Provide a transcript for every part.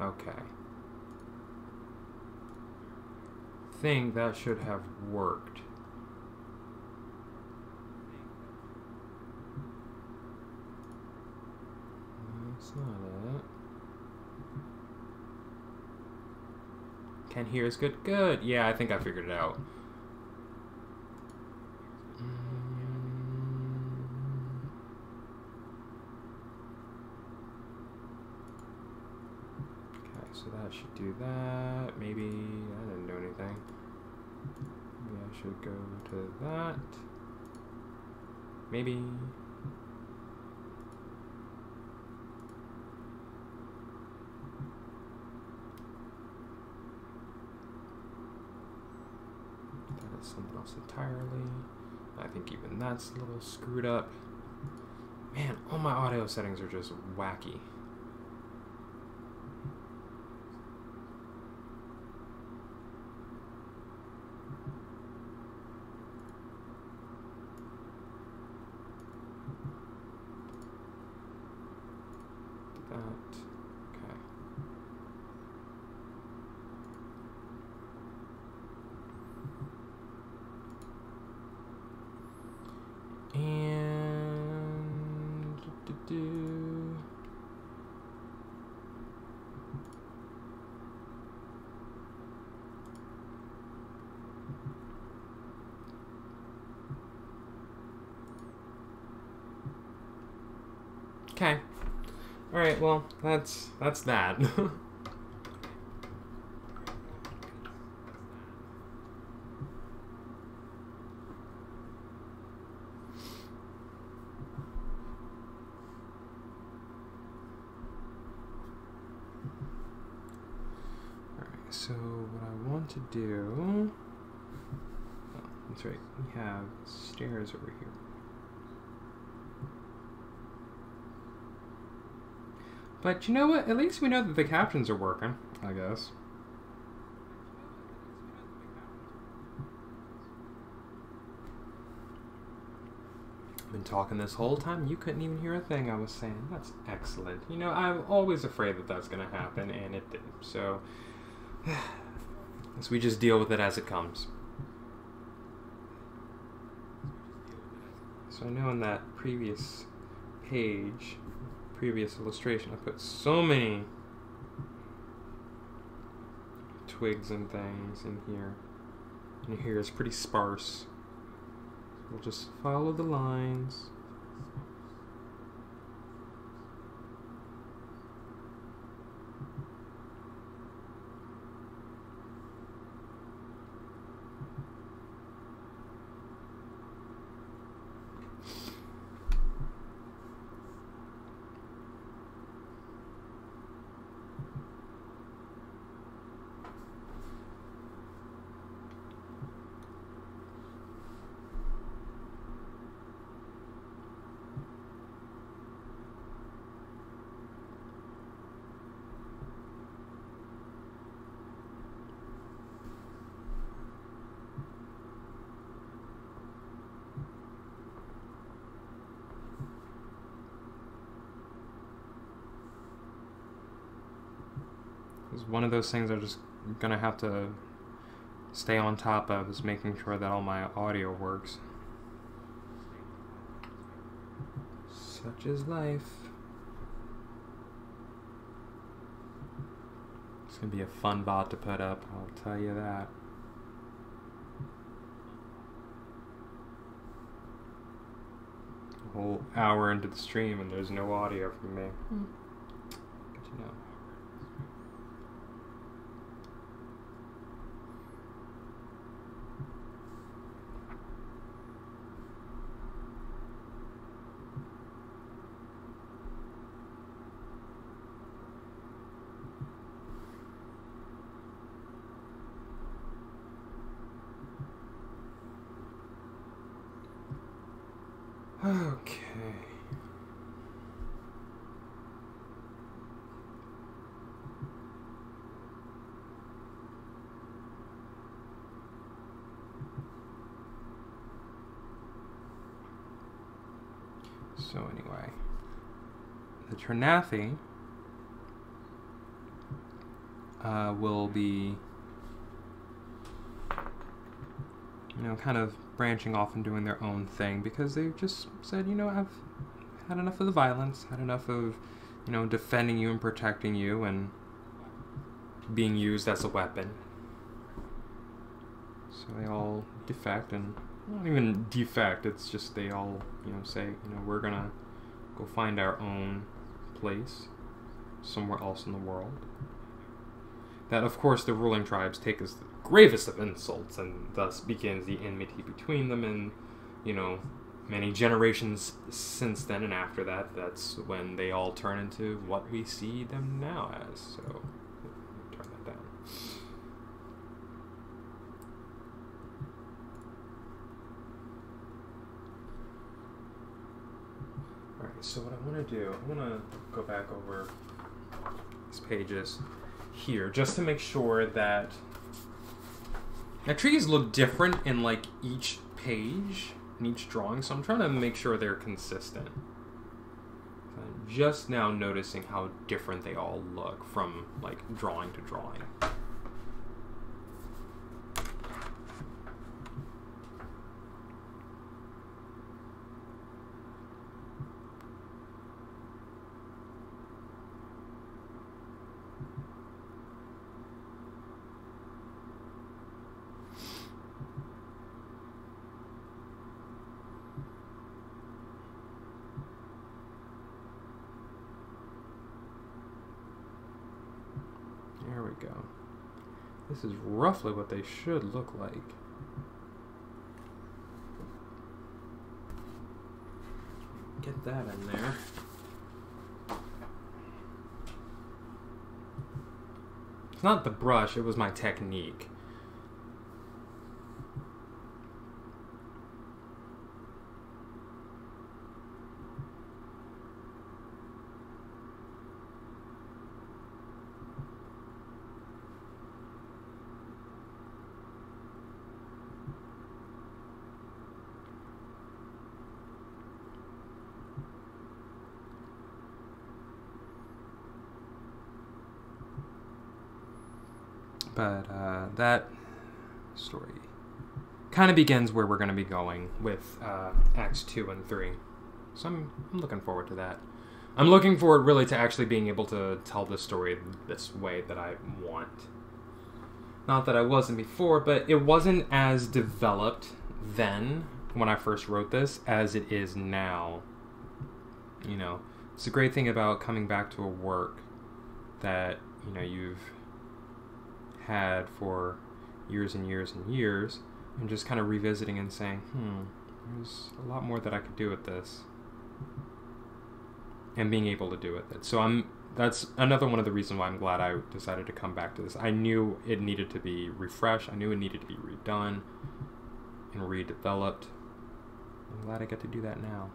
Okay. Think that should have worked. That's not it. Can hear is good. Good. Yeah, I think I figured it out. Mm. That should do that. Maybe I didn't do anything. Maybe I should go to that. Maybe. That is something else entirely. I think even that's a little screwed up. Man, all my audio settings are just wacky. That. Okay. And do, do, do. Okay. Well, that's that's that. So what I want to do. Oh, that's right, we have stairs over here. But you know what? At least we know that the captions are working, I guess. Been talking this whole time. You couldn't even hear a thing I was saying. That's excellent. You know, I'm always afraid that that's going to happen, and it did. So, so we just deal with it as it comes. So I know in that previous page, previous illustration, I put so many twigs and things in here. And here is pretty sparse. We'll just follow the lines. One of those things I'm just gonna have to stay on top of is making sure that all my audio works. Such is life. It's gonna be a fun bot to put up, I'll tell you that. A whole hour into the stream and there's no audio from me. Hmm. Good to know. Okay. Ternathi uh, will be, you know, kind of branching off and doing their own thing because they've just said, you know, I've had enough of the violence, had enough of, you know, defending you and protecting you and being used as a weapon. So they all defect and not even defect, it's just they all, you know, say, you know, we're gonna go find our own place somewhere else in the world. That, of course, the ruling tribes take as the gravest of insults, and thus begins the enmity between them. And, you know, many generations since then and after that, that's when they all turn into what we see them now as. So, turn that down. Alright, so what I want to do, I want to go back over these pages here just to make sure that now trees look different in like each page in each drawing, so I'm trying to make sure they're consistent. I'm just now noticing how different they all look from like drawing to drawing. There we go. This is roughly what they should look like. Get that in there. It's not the brush, it was my technique. But uh, that story kind of begins where we're going to be going with uh, Acts 2 and 3. So I'm, I'm looking forward to that. I'm looking forward really to actually being able to tell the story this way that I want. Not that I wasn't before, but it wasn't as developed then when I first wrote this as it is now. You know, it's a great thing about coming back to a work that, you know, you've had for years and years and years and just kind of revisiting and saying, hmm, there's a lot more that I could do with this. And being able to do with it. So I'm that's another one of the reasons why I'm glad I decided to come back to this. I knew it needed to be refreshed. I knew it needed to be redone and redeveloped. I'm glad I get to do that now.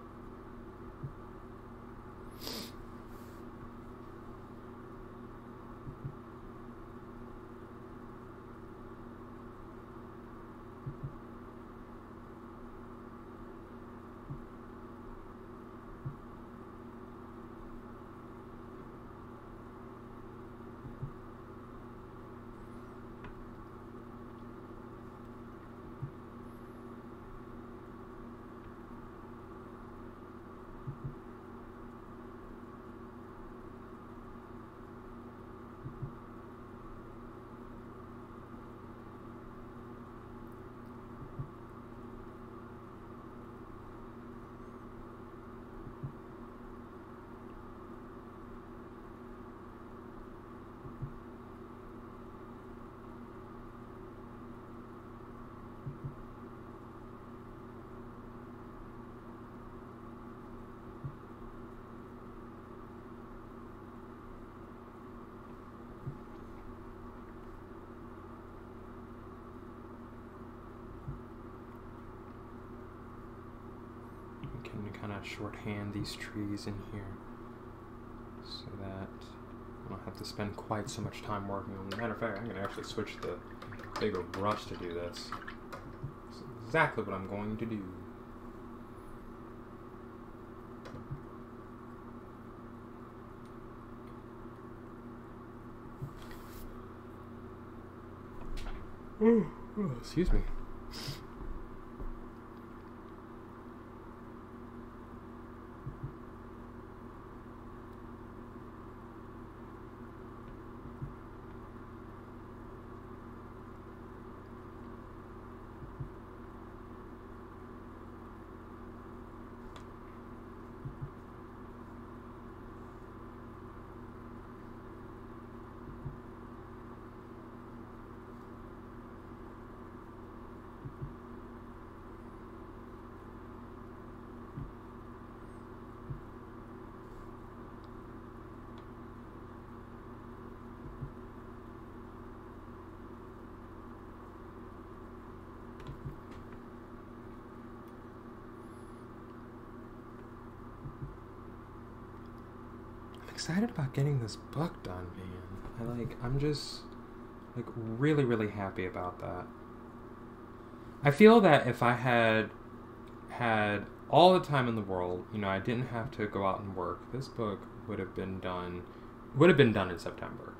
We can kind of shorthand these trees in here so that I don't have to spend quite so much time working on them. Matter of fact, I'm going to actually switch the bigger brush to do this. That's exactly what I'm going to do. Excuse me. I'm excited about getting this book done, man. I like I'm just like really really happy about that. I feel that if I had had all the time in the world, you know, I didn't have to go out and work, this book would have been done would have been done in September.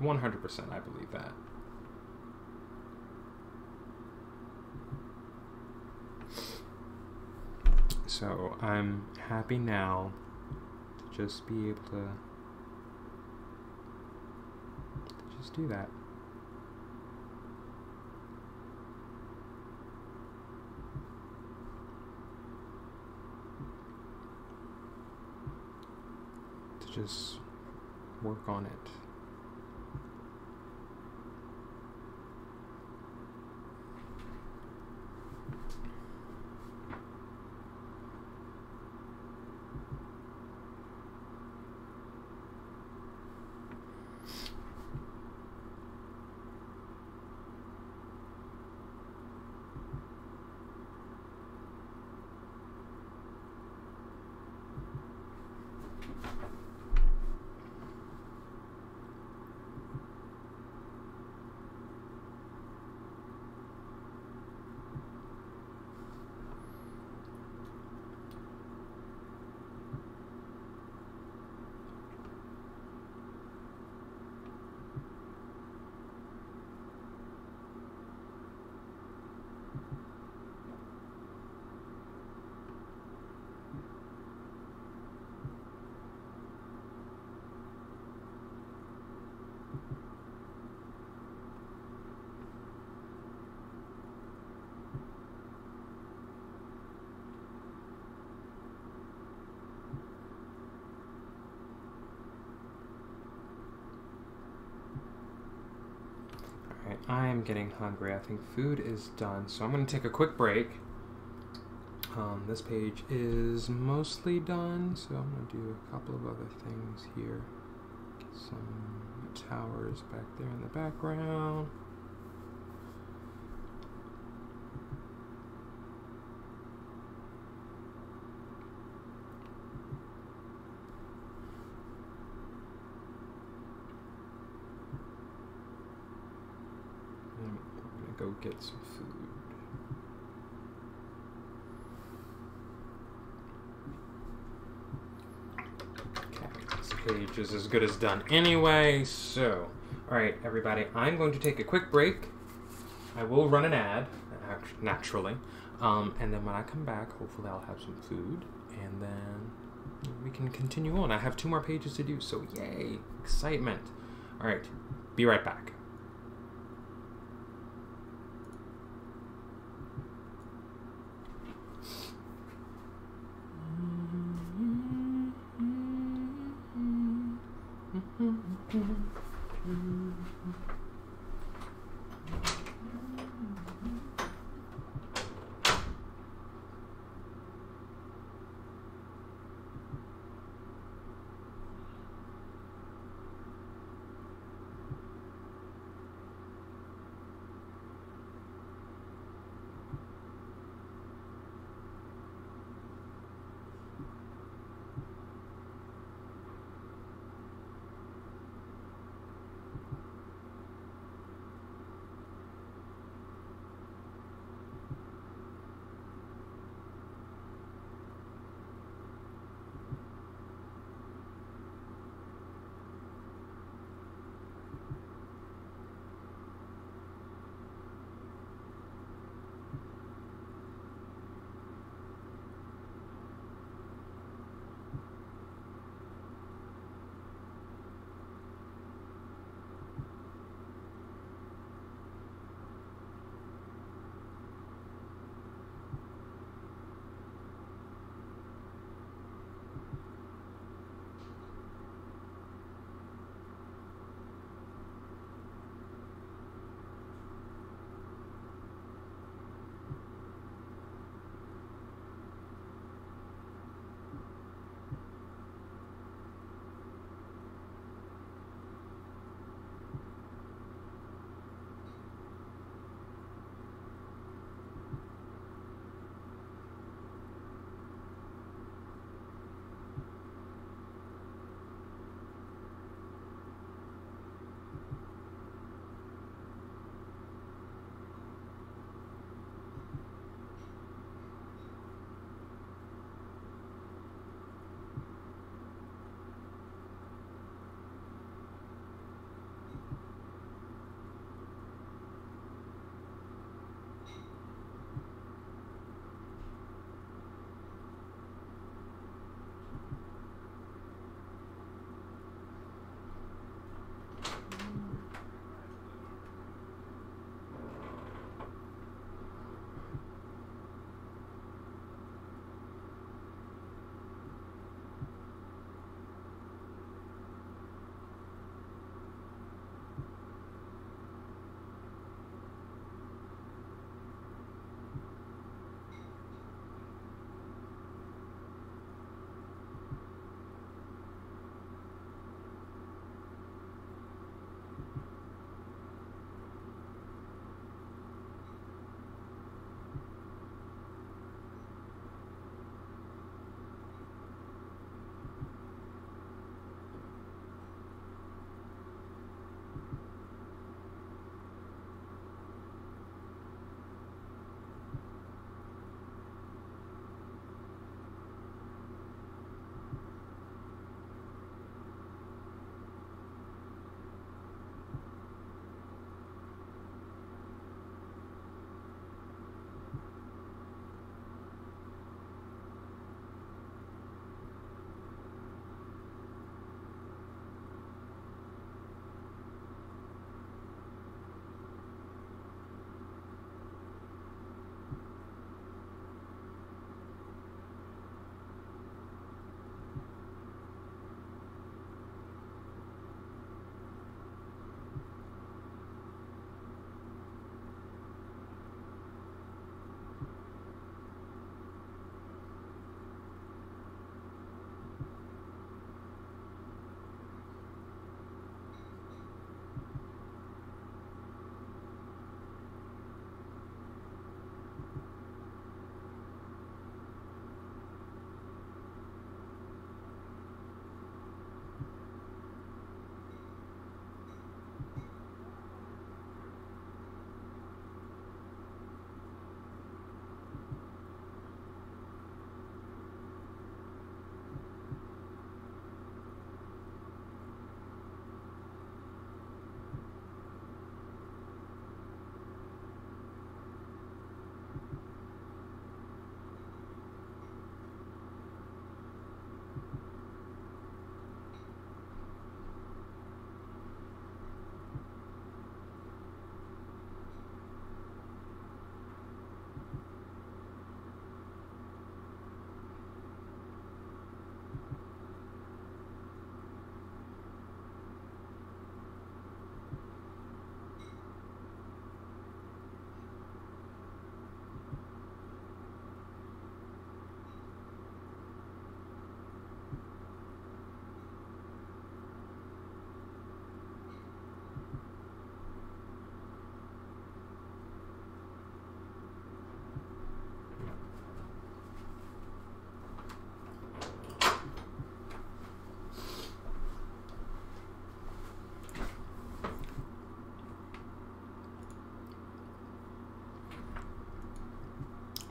100% I believe that. So I'm happy now to just be able to, to just do that. To just work on it. Alright, I am getting hungry. I think food is done, so I'm going to take a quick break. Um, this page is mostly done, so I'm going to do a couple of other things here. Get some towers back there in the background. And we're gonna go get some food. Page is as good as done anyway, so. Alright, everybody, I'm going to take a quick break. I will run an ad, naturally. Um, and then when I come back, hopefully I'll have some food, and then we can continue on. I have two more pages to do, so yay! Excitement. Alright, be right back.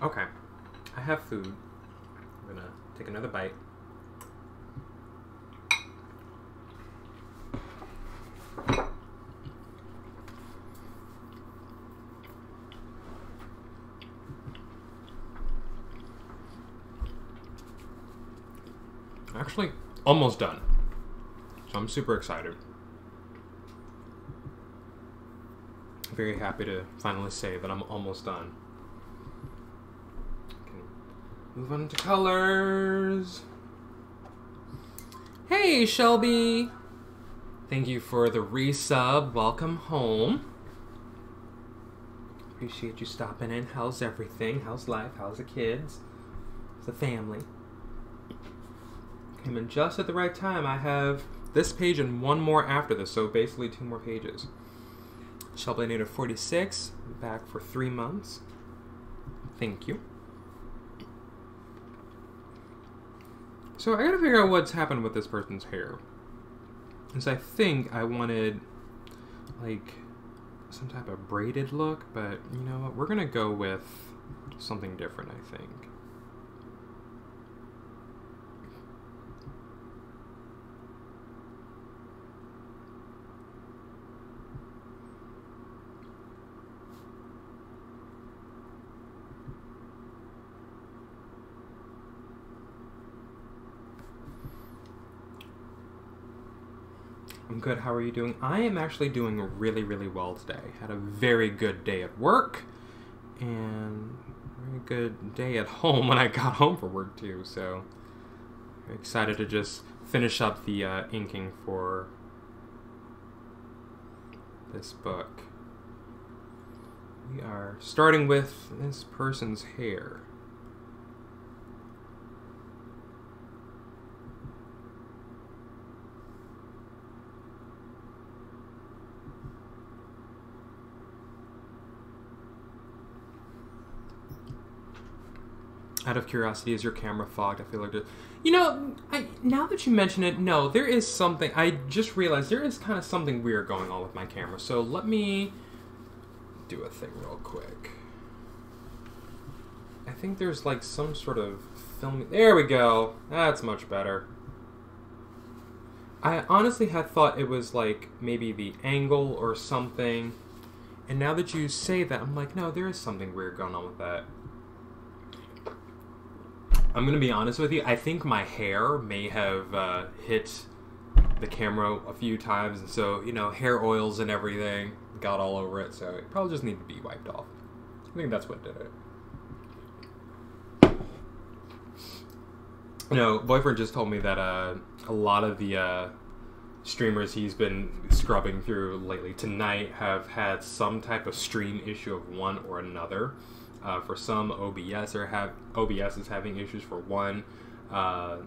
Okay. I have food. I'm gonna take another bite. Actually, almost done. So I'm super excited. Very happy to finally say that I'm almost done. Okay. Move on to colors. Hey, Shelby! Thank you for the resub. Welcome home. Appreciate you stopping in. How's everything? How's life? How's the kids? How's the family? Came in just at the right time. I have this page and one more after this, so basically two more pages. Shelby Native 46, back for three months. Thank you. So I gotta figure out what's happened with this person's hair. Because I think I wanted, like, some type of braided look, but you know what? We're gonna go with something different, I think. I'm good. How are you doing? I am actually doing really, really well today. Had a very good day at work and very good day at home when I got home from work too. So excited to just finish up the uh, inking for this book. We are starting with this person's hair. Out of curiosity, is your camera fogged? I feel like. You know, I, now that you mention it, no, there is something. I just realized there is kind of something weird going on with my camera. So let me do a thing real quick. I think there's like some sort of film. There we go. That's much better. I honestly had thought it was like maybe the angle or something. And now that you say that, I'm like, no, there is something weird going on with that. I'm gonna be honest with you. I think my hair may have uh, hit the camera a few times, and so you know, hair oils and everything got all over it. So it probably just needed to be wiped off. I think that's what did it. You know, boyfriend just told me that uh, a lot of the uh, streamers he's been scrubbing through lately tonight have had some type of stream issue of one or another. Uh, for some, OBS or have OBS is having issues. For one, uh,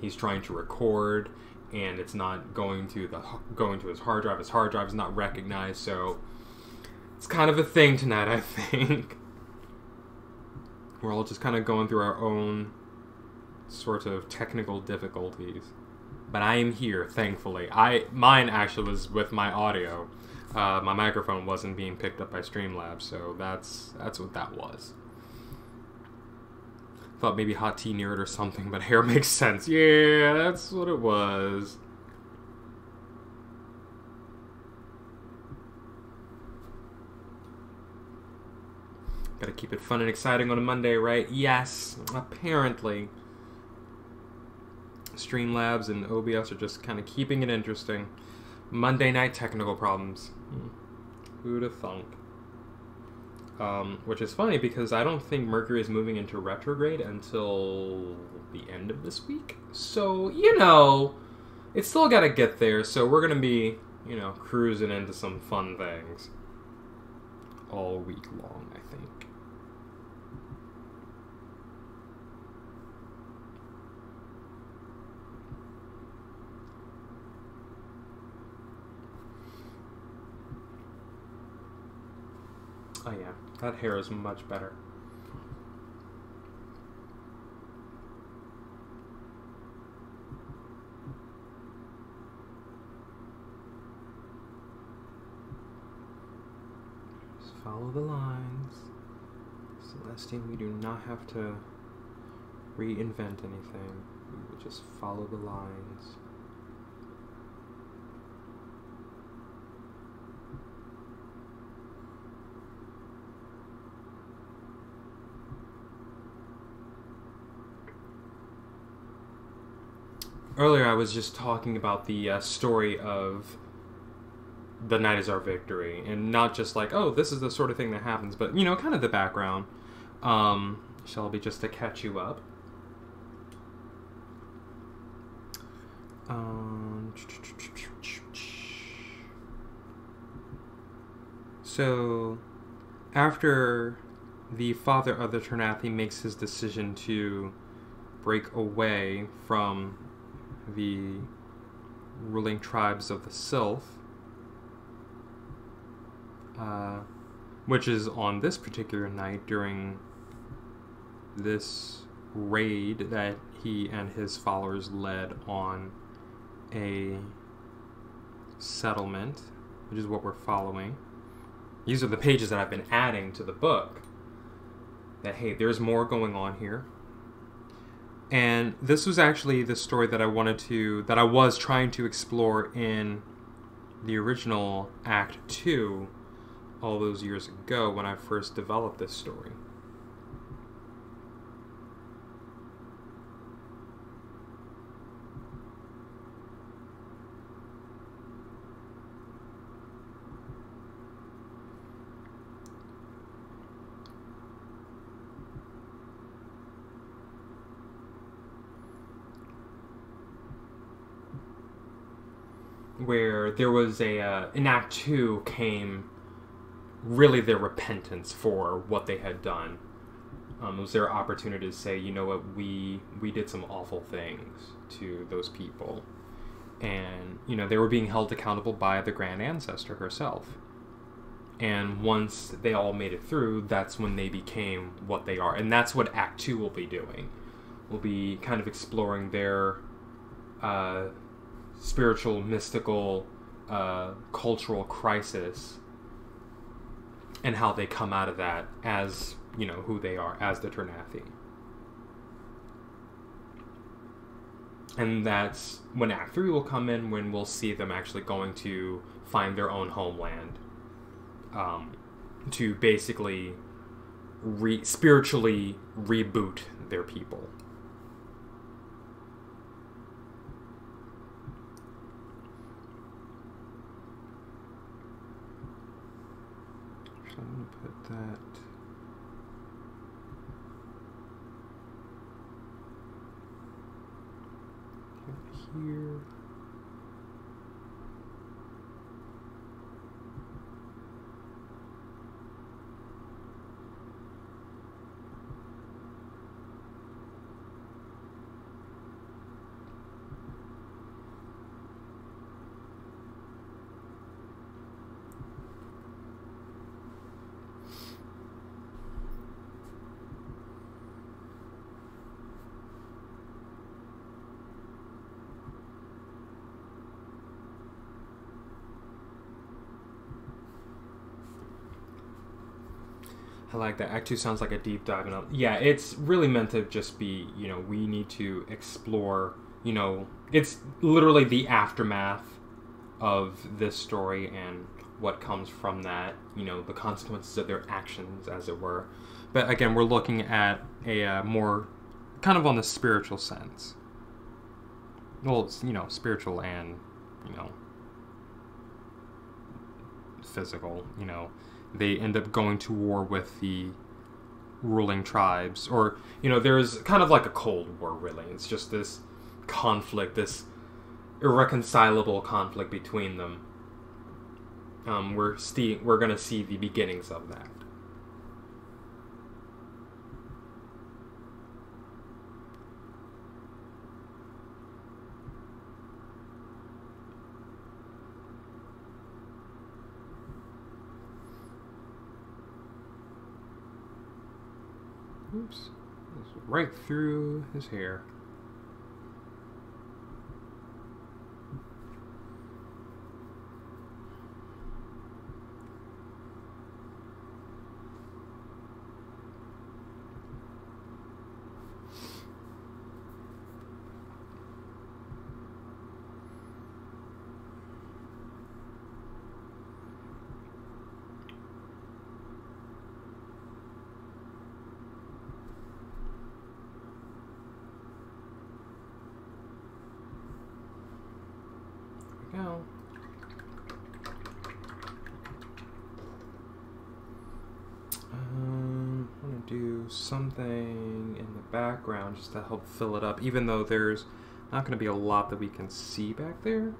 he's trying to record and it's not going to the going to his hard drive. His hard drive is not recognized, so it's kind of a thing tonight. I think we're all just kind of going through our own sort of technical difficulties. But I am here, thankfully. I mine actually was with my audio uh, my microphone wasn't being picked up by Streamlabs, so that's that's what that was. Thought maybe hot tea near it or something, but hair makes sense. Yeah, that's what it was. Gotta keep it fun and exciting on a Monday, right? Yes, apparently. Streamlabs and OBS are just kind of keeping it interesting. Monday night technical problems. Hmm. Who'd have thunk? Um, which is funny because I don't think Mercury is moving into retrograde until the end of this week. So, you know, it's still got to get there. So, we're going to be, you know, cruising into some fun things all week long, I think. Oh yeah, that hair is much better. Just follow the lines. Celestian, we do not have to reinvent anything. We will just follow the lines. Earlier I was just talking about the uh, story of the night is our victory, and not just like, oh, this is the sort of thing that happens, but you know, kind of the background. Um, Shelby, just to catch you up. Um, so, after the father of the Ternathi makes his decision to break away from the ruling tribes of the Sylph, uh, which is on this particular night during this raid that he and his followers led on a settlement, which is what we're following. These are the pages that I've been adding to the book. That, hey, there's more going on here. And this was actually the story that I wanted to, that I was trying to explore in the original Act 2 all those years ago when I first developed this story. Where there was a uh, in Act Two came really their repentance for what they had done. Um, it was their opportunity to say, you know what, we we did some awful things to those people, and you know they were being held accountable by the grand ancestor herself. And once they all made it through, that's when they became what they are, and that's what Act Two will be doing. We'll be kind of exploring their uh, spiritual, mystical, uh, cultural crisis and how they come out of that as you know who they are as the Ternathi. And that's when Act Three will come in, when we'll see them actually going to find their own homeland, um, to basically re- spiritually reboot their people. that here I like that. Act two sounds like a deep dive. And yeah, it's really meant to just be. You know, we need to explore. You know, it's literally the aftermath of this story and what comes from that. You know, the consequences of their actions, as it were. But again, we're looking at a uh, more kind of on the spiritual sense. Well, it's, you know, spiritual and you know physical. You know they end up going to war with the ruling tribes. Or you know there's kind of like a cold war really. It's just this conflict this irreconcilable conflict between them. Um, we're st- we're gonna see the beginnings of that Oops. right through his hair. go. Um, I want to do something in the background just to help fill it up, even though there's not going to be a lot that we can see back there.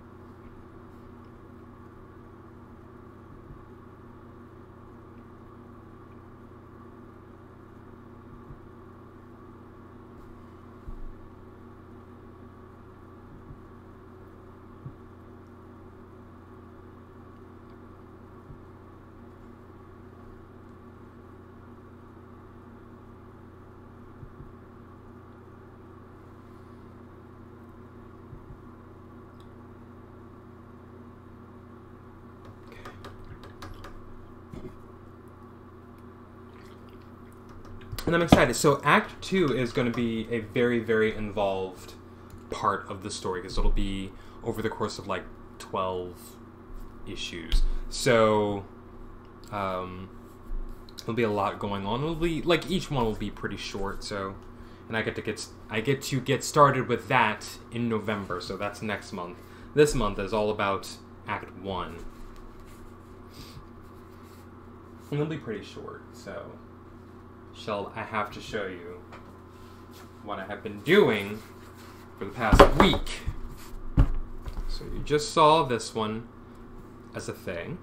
And I'm excited. So Act Two is going to be a very, very involved part of the story because it'll be over the course of like twelve issues. So um, there'll be a lot going on. It'll be like each one will be pretty short. So, and I get to get I get to get started with that in November. So that's next month. This month is all about Act One. And it'll be pretty short, so shall I have to show you what I have been doing for the past week. So you just saw this one as a thing.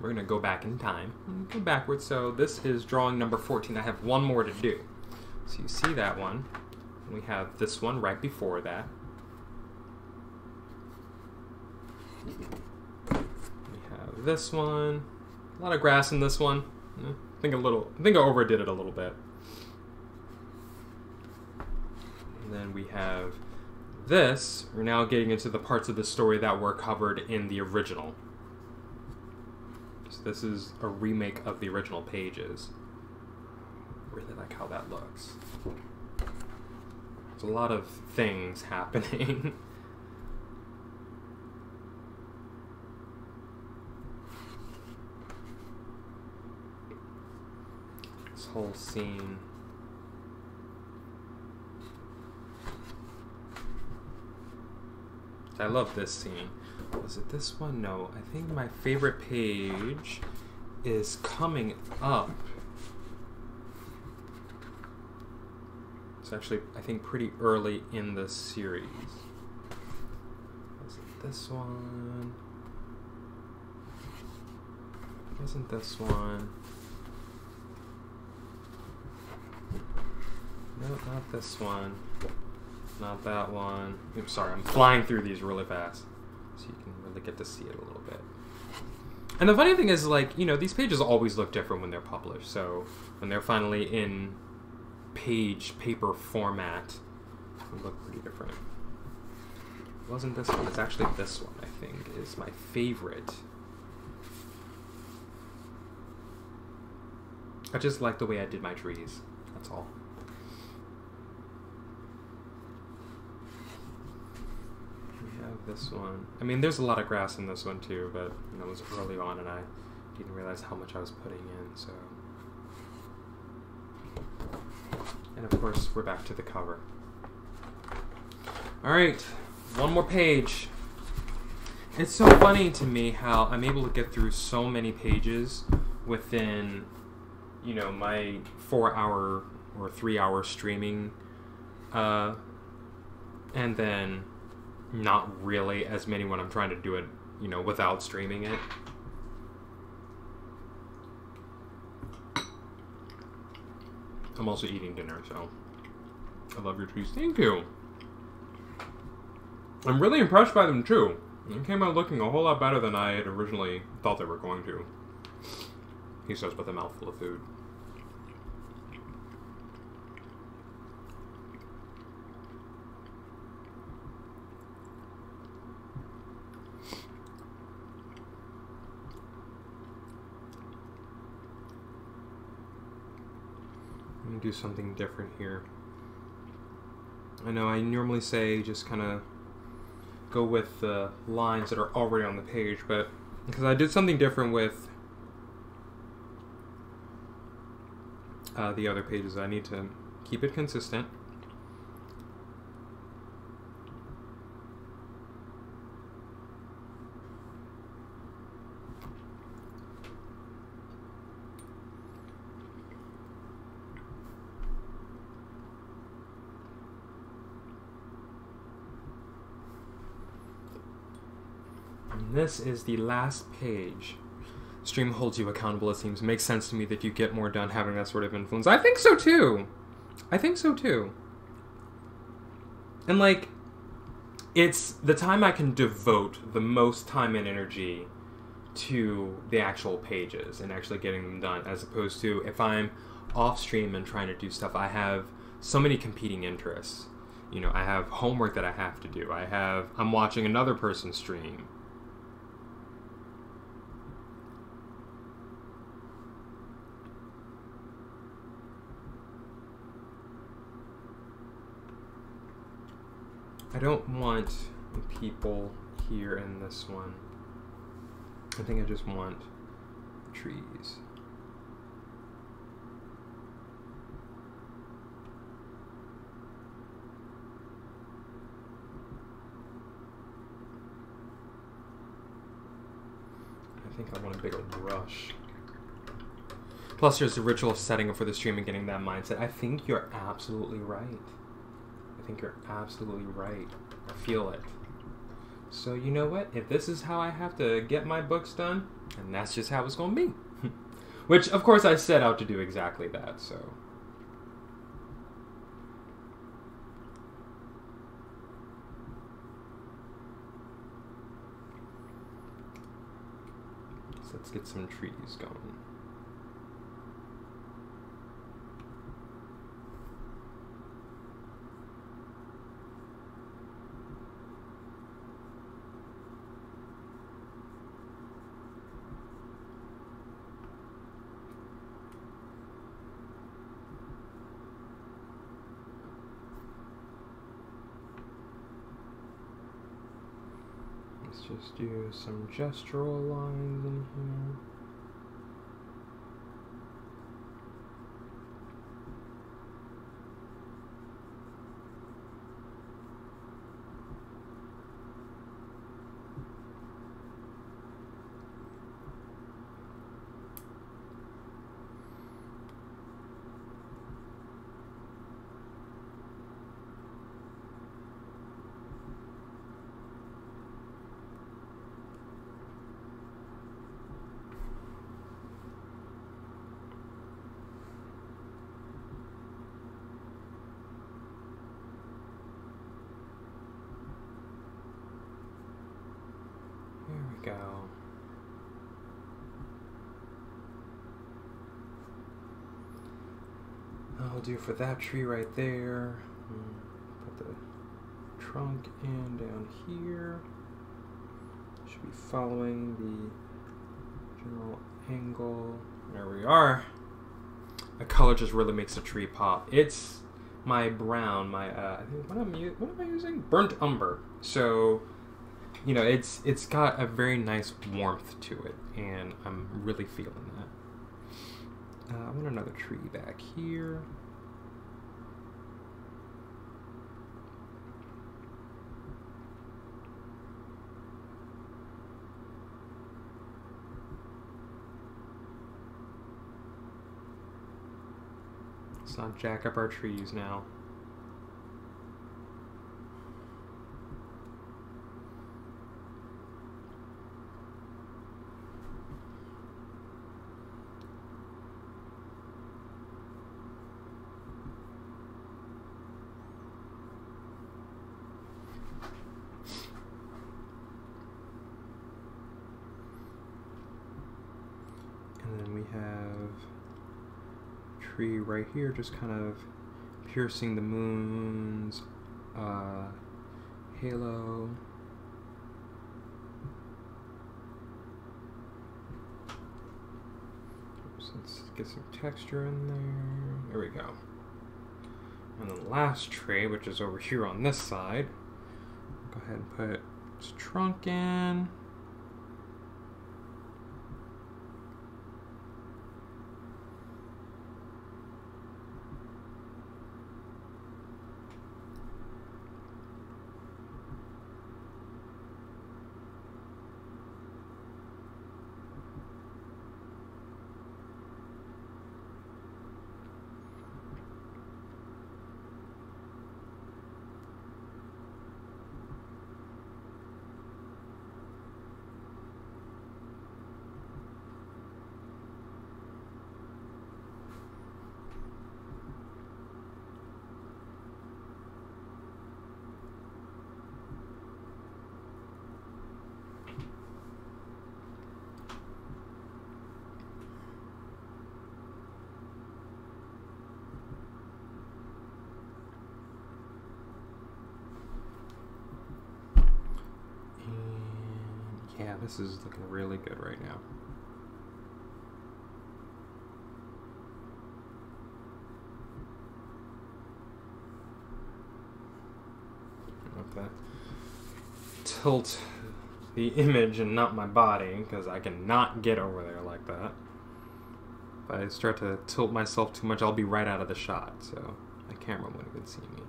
We're going to go back in time. Go backwards. So this is drawing number 14. I have one more to do. So you see that one. We have this one right before that. We have this one. A lot of grass in this one think a little. I think I overdid it a little bit. And then we have this. We're now getting into the parts of the story that were covered in the original. So this is a remake of the original pages. Really like how that looks. There's a lot of things happening. Whole scene. I love this scene. Was it this one? No. I think my favorite page is coming up. It's actually, I think, pretty early in the series. Was it this one? Wasn't this one? No, not this one. Not that one. Oops, sorry, I'm flying through these really fast. So you can really get to see it a little bit. And the funny thing is, like, you know, these pages always look different when they're published. So when they're finally in page paper format, they look pretty different. It wasn't this one. It's actually this one, I think, is my favorite. I just like the way I did my trees. That's all. This one. I mean, there's a lot of grass in this one too, but it was early on, and I didn't realize how much I was putting in. So, and of course, we're back to the cover. All right, one more page. It's so funny to me how I'm able to get through so many pages within, you know, my four-hour or three-hour streaming, uh, and then not really as many when I'm trying to do it, you know, without streaming it. I'm also eating dinner, so I love your trees. Thank you. I'm really impressed by them too. They came out looking a whole lot better than I had originally thought they were going to. He says with a mouthful of food. Do something different here. I know I normally say just kind of go with the lines that are already on the page, but because I did something different with uh, the other pages, I need to keep it consistent. And this is the last page. Stream holds you accountable, it seems. Makes sense to me that you get more done having that sort of influence. I think so too. I think so too. And like, it's the time I can devote the most time and energy to the actual pages and actually getting them done, as opposed to if I'm off stream and trying to do stuff, I have so many competing interests. You know, I have homework that I have to do. I have I'm watching another person stream. I don't want people here in this one. I think I just want trees. I think I want a bigger brush. Plus, there's the ritual of setting up for the stream and getting that mindset. I think you're absolutely right. I think you're absolutely right. I feel it. So, you know what? If this is how I have to get my books done, and that's just how it's going to be. Which, of course, I set out to do exactly that, so. So let's get some trees going. Just do some gestural lines in here. Do for that tree right there. Put the trunk in down here. Should be following the general angle. There we are. A color just really makes a tree pop. It's my brown, my uh, what am what am I using? Burnt umber. So, you know, it's it's got a very nice warmth to it, and I'm really feeling that. Uh, I want another tree back here. Let's not jack up our trees now. tree right here, just kind of piercing the moon's uh, halo. let's get some texture in there. There we go. And the last tray, which is over here on this side, go ahead and put its trunk in. Yeah, um, this is looking really good right now. If that tilt the image and not my body, because I cannot get over there like that. If I start to tilt myself too much, I'll be right out of the shot, so my camera won't even see me.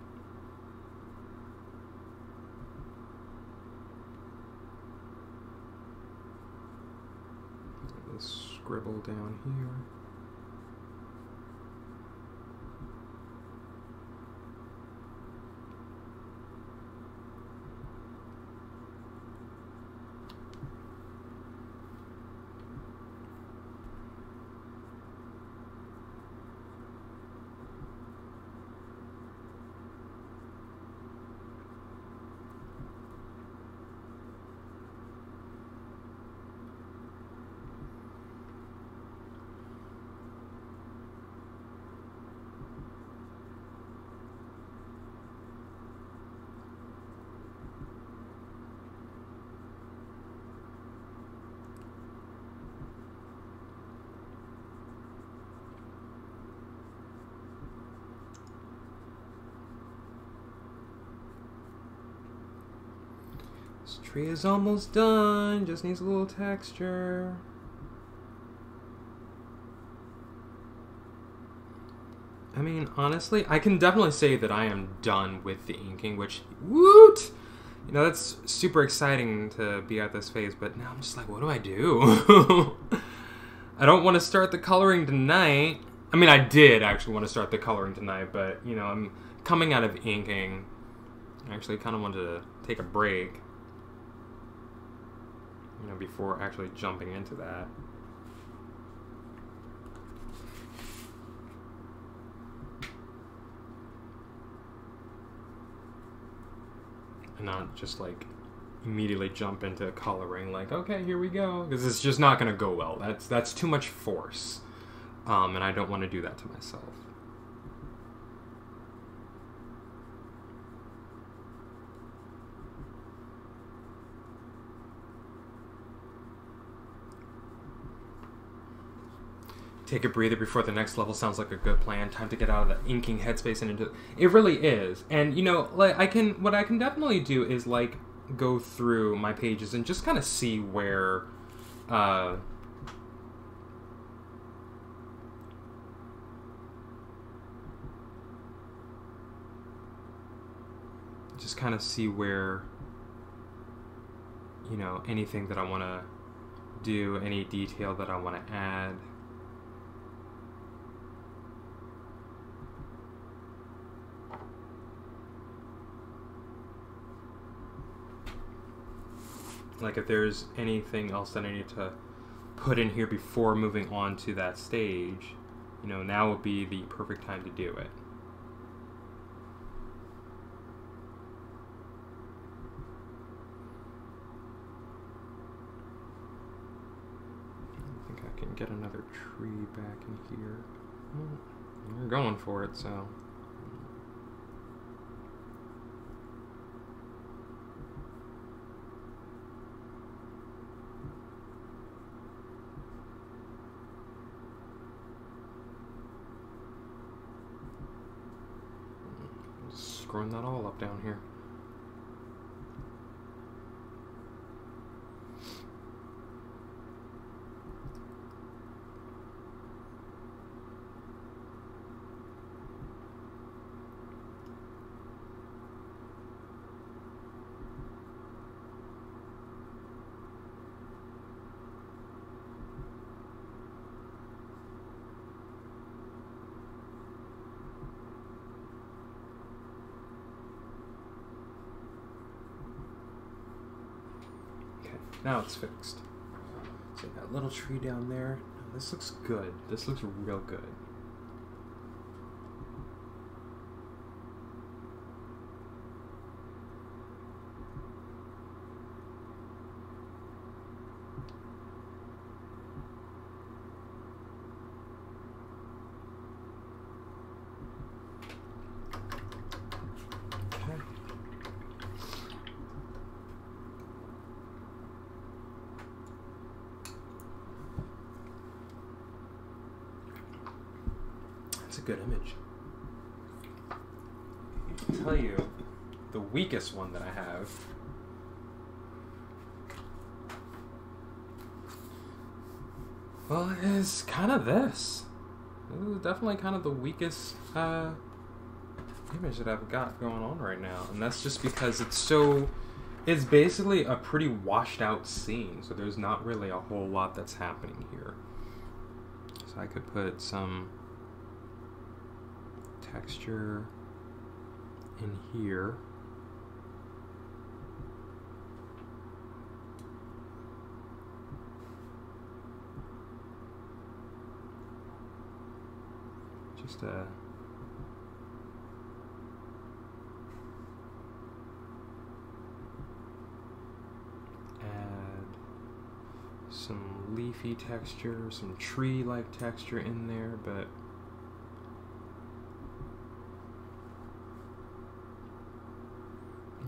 This scribble down here. This tree is almost done, just needs a little texture. I mean, honestly, I can definitely say that I am done with the inking, which, woot! You know, that's super exciting to be at this phase, but now I'm just like, what do I do? I don't want to start the coloring tonight. I mean, I did actually want to start the coloring tonight, but, you know, I'm coming out of inking. I actually kind of wanted to take a break you know, before actually jumping into that. And not just like immediately jump into coloring like okay here we go. Because it's just not going to go well. That's that's too much force. Um, and i don't want to do that to myself take a breather before the next level sounds like a good plan. Time to get out of the inking headspace and into it really is. And you know, like I can what I can definitely do is like go through my pages and just kind of see where uh just kind of see where you know anything that I want to do, any detail that I want to add. Like if there's anything else that I need to put in here before moving on to that stage, you know, now would be the perfect time to do it. I think I can get another tree back in here. Hmm, well, you're going for it, so. Screwing that all up down here. Now it's fixed. So that little tree down there. This looks good. This looks real good. One that I have. Well, it's kind of this. This is definitely kind of the weakest uh, image that I've got going on right now, and that's just because it's so. It's basically a pretty washed out scene, so there's not really a whole lot that's happening here. So I could put some texture in here. Just a add some leafy texture, some tree-like texture in there, but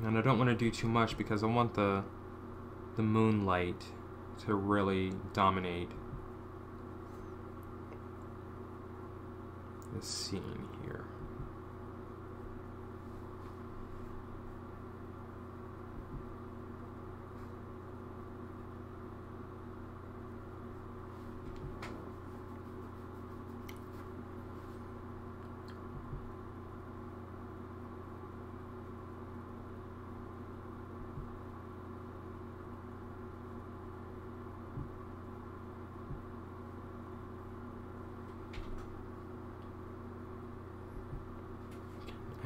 and I don't want to do too much because I want the the moonlight to really dominate the scene here.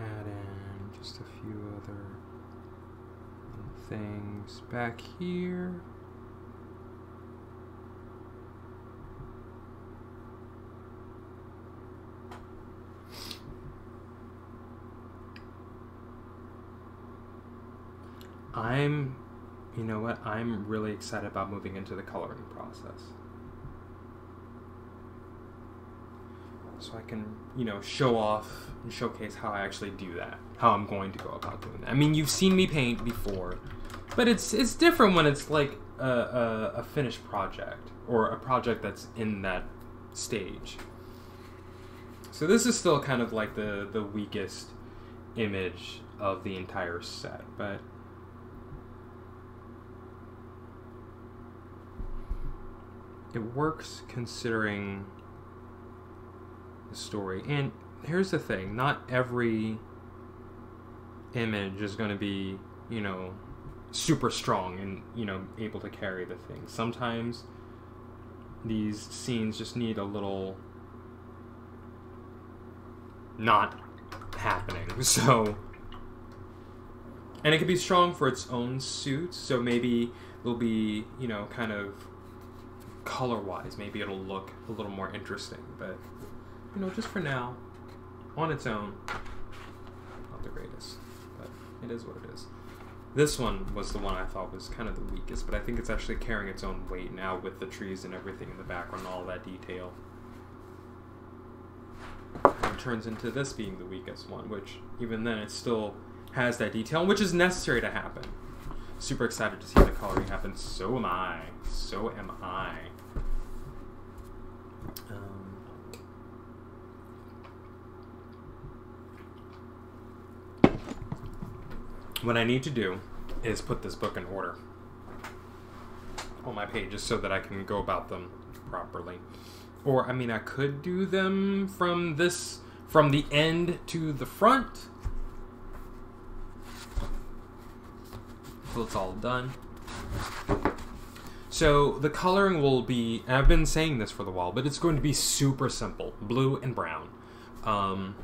add in just a few other things back here. I'm, you know what, I'm really excited about moving into the coloring process. so I can, you know, show off and showcase how I actually do that, how I'm going to go about doing that. I mean, you've seen me paint before, but it's it's different when it's like a, a, a finished project or a project that's in that stage. So this is still kind of like the the weakest image of the entire set, but it works considering the story. And here's the thing not every image is going to be, you know, super strong and, you know, able to carry the thing. Sometimes these scenes just need a little not happening. So. And it could be strong for its own suit, so maybe it'll be, you know, kind of color wise, maybe it'll look a little more interesting, but you know, just for now, on its own, not the greatest, but it is what it is. This one was the one I thought was kind of the weakest, but I think it's actually carrying its own weight now with the trees and everything in the background, all that detail. And it turns into this being the weakest one, which even then it still has that detail, which is necessary to happen. Super excited to see the coloring happen. So am I. So am I. Um, what I need to do is put this book in order on my pages so that I can go about them properly. Or, I mean, I could do them from this, from the end to the front. So it's all done. So the coloring will be, I've been saying this for the while, but it's going to be super simple blue and brown. Um,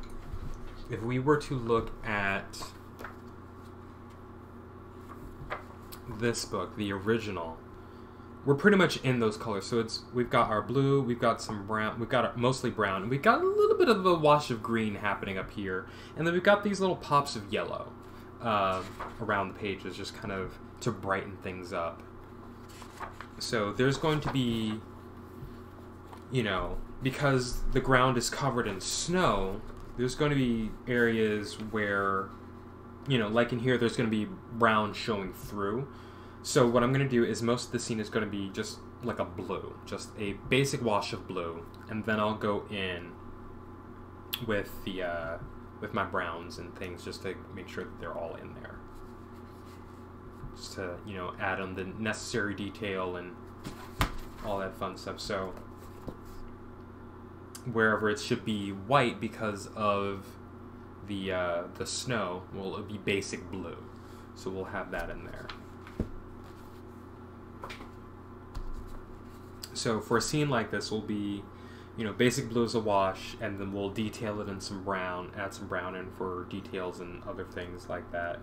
if we were to look at this book, the original, we're pretty much in those colors. So it's we've got our blue, we've got some brown, we've got mostly brown, and we've got a little bit of a wash of green happening up here, and then we've got these little pops of yellow uh, around the pages, just kind of to brighten things up. So there's going to be, you know, because the ground is covered in snow, there's going to be areas where you know, like in here, there's going to be brown showing through. So what I'm going to do is most of the scene is going to be just like a blue, just a basic wash of blue, and then I'll go in with the uh, with my browns and things just to make sure that they're all in there. Just to you know add on the necessary detail and all that fun stuff. So wherever it should be white because of the uh, the snow, will be basic blue. So we'll have that in there. So for a scene like this, we'll be, you know, basic blue is a wash, and then we'll detail it in some brown, add some brown in for details and other things like that.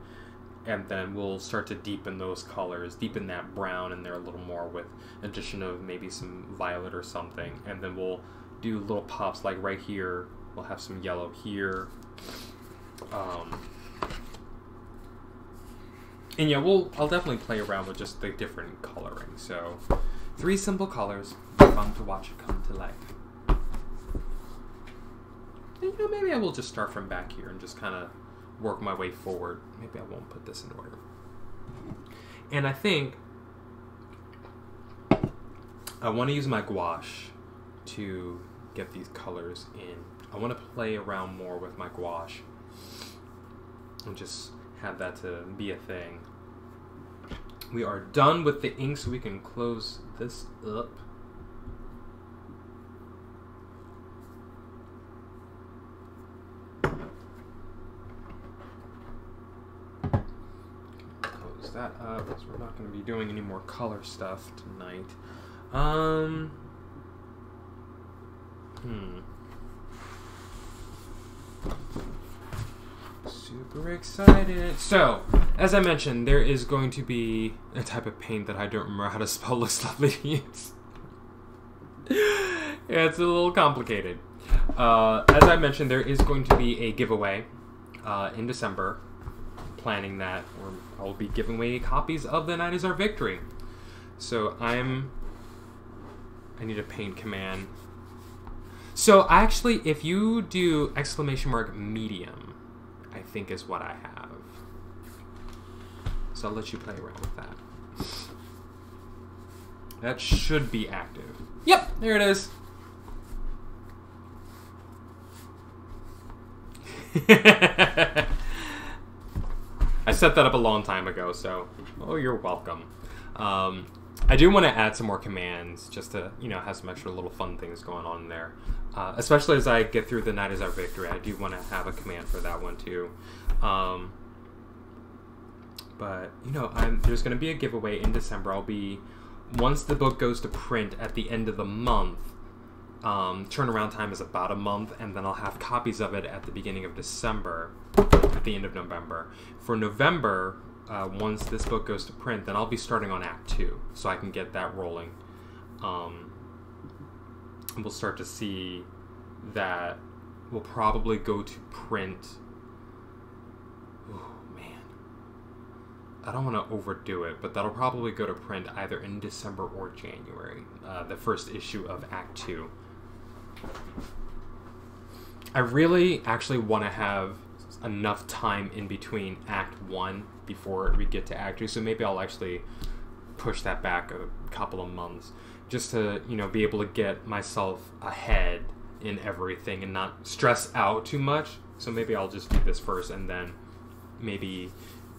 And then we'll start to deepen those colors, deepen that brown in there a little more with addition of maybe some violet or something. And then we'll do little pops like right here. We'll have some yellow here. Um, and yeah, we'll I'll definitely play around with just the different coloring. So three simple colors, fun to watch it come to life. And you know, maybe I will just start from back here and just kind of work my way forward. Maybe I won't put this in order. And I think I want to use my gouache to get these colors in. I want to play around more with my gouache and just have that to be a thing. We are done with the ink so we can close this up. Close that up because we're not going to be doing any more color stuff tonight. Um, hmm. Super excited. So, as I mentioned, there is going to be a type of paint that I don't remember how to spell looks lovely it's a little complicated. Uh, as I mentioned, there is going to be a giveaway uh, in December. Planning that, I'll be giving away copies of The Night Is Our Victory. So I'm. I need a paint command. So actually, if you do exclamation mark medium, I think is what I have. So I'll let you play around with that. That should be active. Yep, there it is. I set that up a long time ago, so oh, you're welcome. Um, I do want to add some more commands just to, you know, have some extra little fun things going on there. Uh, especially as I get through the Night is Our Victory, I do want to have a command for that one too. Um, but, you know, I'm, there's going to be a giveaway in December. I'll be, once the book goes to print at the end of the month, um, turnaround time is about a month, and then I'll have copies of it at the beginning of December, at the end of November. For November, uh, once this book goes to print, then I'll be starting on Act Two, so I can get that rolling. Um, we'll start to see that we'll probably go to print. Oh man, I don't want to overdo it, but that'll probably go to print either in December or January. Uh, the first issue of Act Two. I really actually want to have enough time in between Act One before we get to Act Two, so maybe I'll actually push that back a couple of months just to you know be able to get myself ahead in everything and not stress out too much. So maybe I'll just do this first and then maybe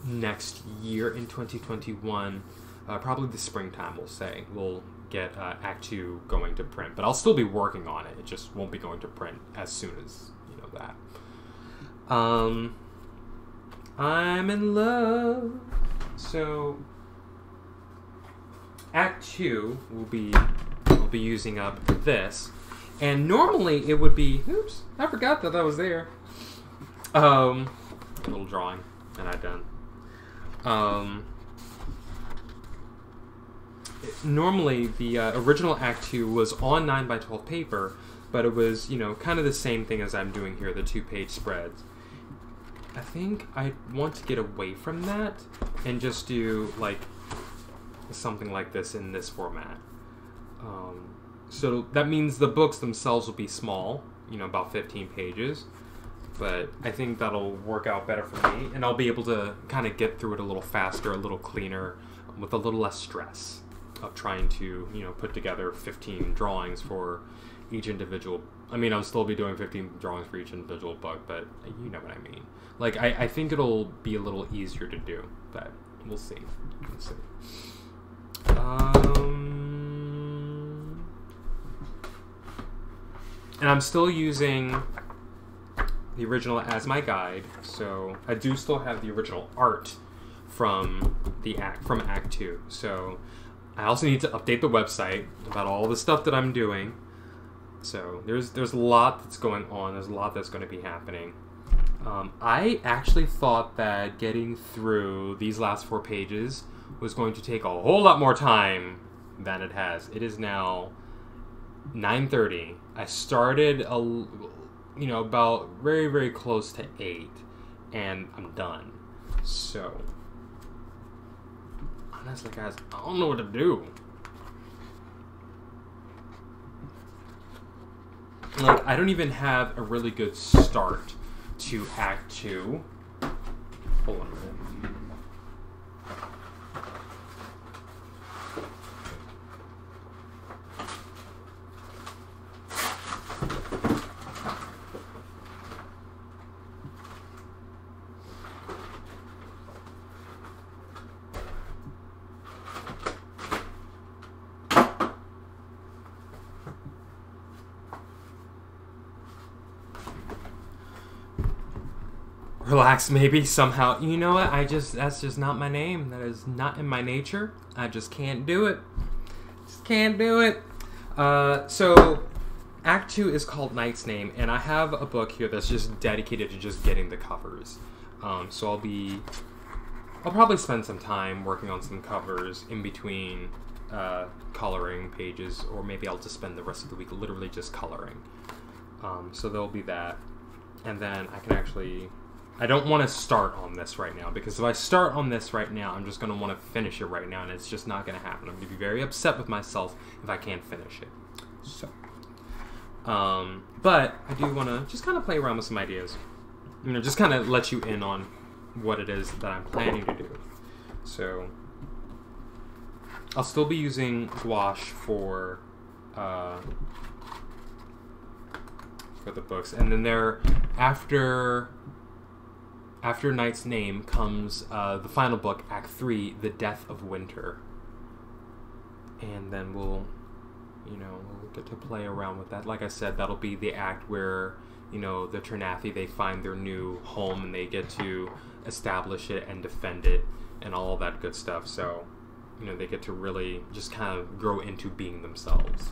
next year in 2021, uh, probably the springtime, we'll say, we'll get uh, Act 2 going to print. But I'll still be working on it. It just won't be going to print as soon as, you know, that. Um, I'm in love. So, Act 2 will be, will be using up this. And normally it would be, oops, I forgot that that was there. Um, little drawing, and I done. Um, normally the uh, original Act Two was on nine by twelve paper, but it was you know kind of the same thing as I'm doing here, the two page spreads. I think I want to get away from that and just do like something like this in this format. Um, so that means the books themselves will be small, you know, about 15 pages. But I think that'll work out better for me, and I'll be able to kind of get through it a little faster, a little cleaner, with a little less stress. of trying to you know put together 15 drawings for each individual i mean i'll still be doing 15 drawings for each individual book but you know what i mean like i, I think it'll be a little easier to do but we'll see we'll see um, and i'm still using the original as my guide so i do still have the original art from the act from act 2 so I also need to update the website about all the stuff that I'm doing. So there's there's a lot that's going on. There's a lot that's going to be happening. Um, I actually thought that getting through these last four pages was going to take a whole lot more time than it has. It is now 9:30. I started a you know about very very close to 8 and I'm done. So honestly, guys, I don't know what to do. Like, I don't even have a really good start to Act 2. Hold on a minute. Maybe somehow you know what i just that's just not my name that is not in my nature i just can't do it just can't do it. Uh, so act two is called knight's name and i have a book here that's just dedicated to just getting the covers. Um, so i'll be i'll probably spend some time working on some covers in between uh, coloring pages or maybe i'll just spend the rest of the week literally just coloring. Um, so there'll be that. And then i can actually I don't want to start on this right now because if I start on this right now, I'm just going to want to finish it right now, and it's just not going to happen. I'm going to be very upset with myself if I can't finish it. So, um, but I do want to just kind of play around with some ideas. You know, just kind of let you in on what it is that I'm planning to do. So, I'll still be using gouache for uh, for the books, and then there after after Knight's Name comes uh, the final book, Act 3, The Death of Winter. And then we'll, you know, we'll get to play around with that. Like I said, that'll be the act where, you know, the Ternathi, they find their new home and they get to establish it and defend it and all that good stuff. So, you know, they get to really just kind of grow into being themselves.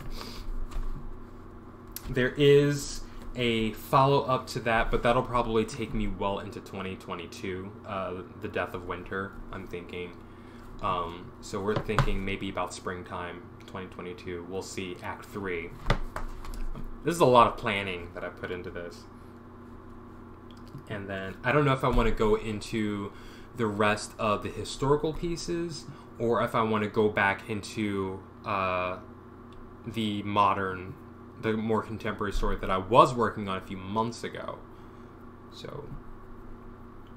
There is a follow up to that, but that'll probably take me well into 2022. Uh, the Death of Winter, I'm thinking. Um, so we're thinking maybe about springtime 2022. We'll see Act 3. This is a lot of planning that I put into this. And then I don't know if I want to go into the rest of the historical pieces or if I want to go back into uh, the modern the more contemporary story that I was working on a few months ago. So,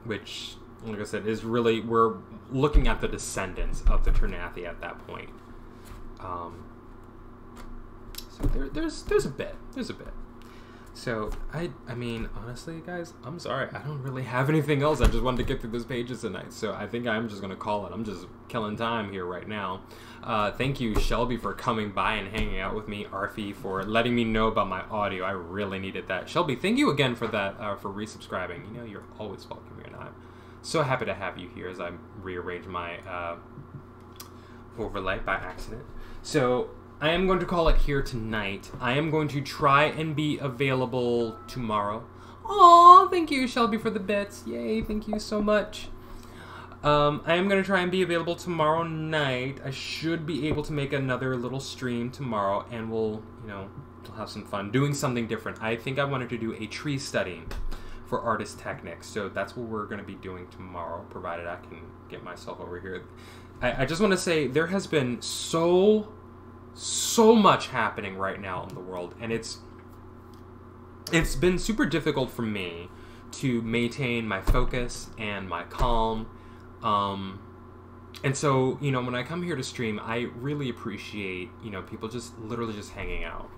which, like I said, is really we're looking at the descendants of the Ternathi at that point. Um, so there, there's there's a bit, there's a bit. So I I mean honestly guys I'm sorry I don't really have anything else I just wanted to get through those pages tonight so I think I'm just gonna call it I'm just killing time here right now. Uh, thank you Shelby for coming by and hanging out with me Arfi for letting me know about my audio I really needed that Shelby thank you again for that uh, for resubscribing you know you're always welcome here and I'm so happy to have you here as I rearrange my uh, overlay by accident. So I am going to call it here tonight. I am going to try and be available tomorrow. Oh, thank you, Shelby, for the bits. Yay, thank you so much. Um, I am going to try and be available tomorrow night. I should be able to make another little stream tomorrow, and we'll, you know, we'll have some fun doing something different. I think I wanted to do a tree study for Artist Technics, so that's what we're going to be doing tomorrow, provided I can get myself over here. I, I just want to say there has been so so much happening right now in the world, and it's it's been super difficult for me to maintain my focus and my calm. Um, and so you know when I come here to stream, I really appreciate you know people just literally just hanging out.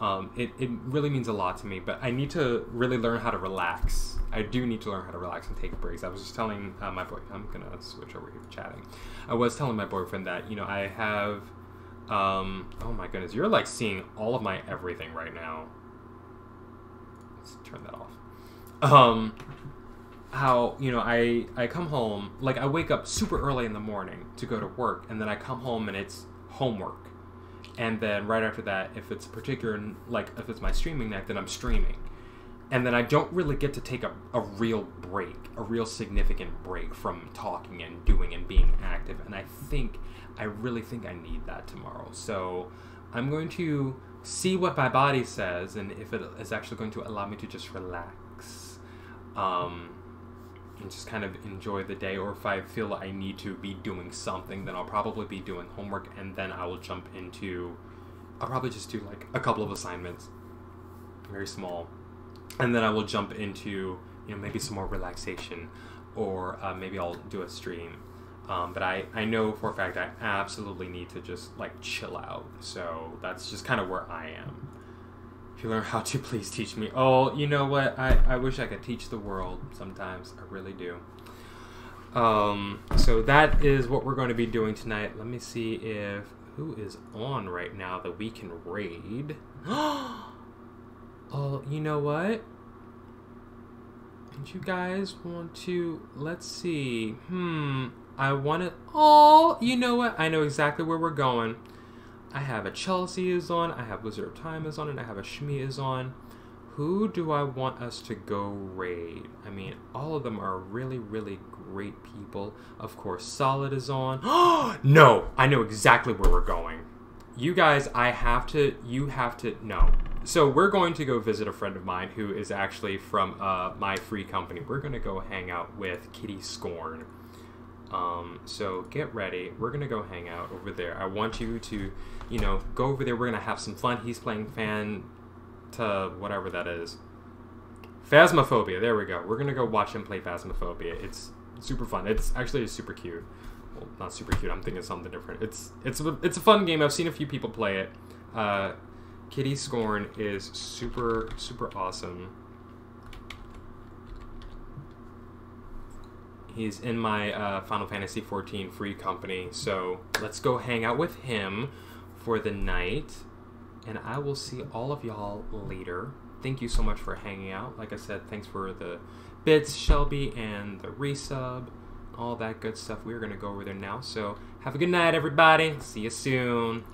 Um, it, it really means a lot to me, but I need to really learn how to relax. I do need to learn how to relax and take breaks. I was just telling uh, my boy, I'm gonna switch over here to chatting. I was telling my boyfriend that you know I have, um, oh my goodness, you're like seeing all of my everything right now. Let's turn that off. Um, how you know I I come home like I wake up super early in the morning to go to work, and then I come home and it's homework. And then right after that if it's a particular like if it's my streaming night then i'm streaming. And then i don't really get to take a, a real break a real significant break from talking and doing and being active. And i think i really think i need that tomorrow. So i'm going to see what my body says and if it is actually going to allow me to just relax. Um, and just kind of enjoy the day. Or if I feel I need to be doing something, then I'll probably be doing homework and then I will jump into. I'll probably just do like a couple of assignments, very small, and then I will jump into you know maybe some more relaxation, or uh, maybe I'll do a stream. Um, but I, I know for a fact I absolutely need to just like chill out. So that's just kind of where I am. If you learn how to, please teach me. Oh, you know what? I, I wish I could teach the world sometimes. I really do. Um, so that is what we're going to be doing tonight. Let me see if who is on right now that we can raid. oh, you know what? Don't you guys want to? Let's see. Hmm. I want to. Oh, you know what? I know exactly where we're going. I have a Chelsea is on, I have Wizard of Time is on, and I have a Shmi is on. Who do I want us to go raid? I mean, all of them are really, really great people. Of course, Solid is on. no, I know exactly where we're going. You guys, I have to, you have to, no. So we're going to go visit a friend of mine who is actually from uh, my free company. We're going to go hang out with Kitty Scorn. Um, so get ready. We're gonna go hang out over there. I want you to, you know, go over there. We're gonna have some fun. He's playing fan to whatever that is. Phasmophobia. There we go. We're gonna go watch him play Phasmophobia. It's super fun. It's actually super cute. Well, not super cute. I'm thinking something different. It's it's a, it's a fun game. I've seen a few people play it. Uh, Kitty Scorn is super super awesome. He's in my uh, Final Fantasy XIV free company, so let's go hang out with him for the night. And I will see all of y'all later. Thank you so much for hanging out. Like I said, thanks for the bits, Shelby, and the resub, all that good stuff. We're going to go over there now. So have a good night, everybody. See you soon.